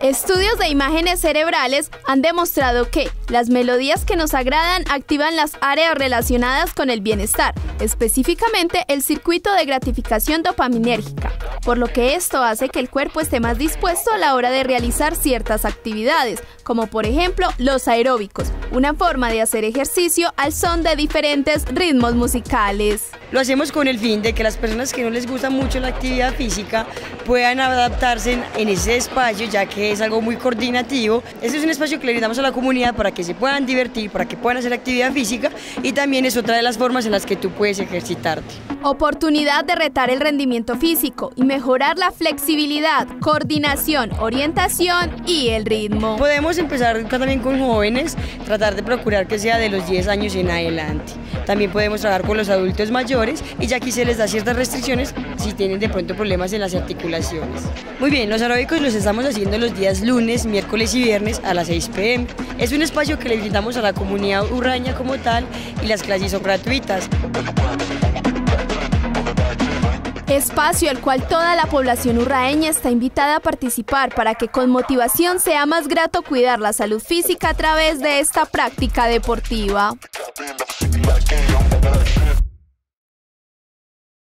Estudios de imágenes cerebrales han demostrado que las melodías que nos agradan activan las áreas relacionadas con el bienestar, específicamente el circuito de gratificación dopaminérgica, por lo que esto hace que el cuerpo esté más dispuesto a la hora de realizar ciertas actividades, como por ejemplo los aeróbicos, una forma de hacer ejercicio al son de diferentes ritmos musicales. Lo hacemos con el fin de que las personas que no les gusta mucho la actividad física puedan adaptarse en ese espacio, ya que es algo muy coordinativo. Este es un espacio que le brindamos a la comunidad para que se puedan divertir, para que puedan hacer actividad física y también es otra de las formas en las que tú puedes ejercitarte. Oportunidad de retar el rendimiento físico y mejorar la flexibilidad, coordinación, orientación y el ritmo. Podemos empezar también con jóvenes, tratar de procurar que sea de los 10 años en adelante. También podemos trabajar con los adultos mayores y ya aquí se les da ciertas restricciones si tienen de pronto problemas en las articulaciones. Muy bien, los aeróbicos los estamos haciendo los días lunes, miércoles y viernes a las 6 pm. Es un que le brindamos a la comunidad urraña como tal y las clases son gratuitas. Espacio al cual toda la población urraeña está invitada a participar para que con motivación sea más grato cuidar la salud física a través de esta práctica deportiva.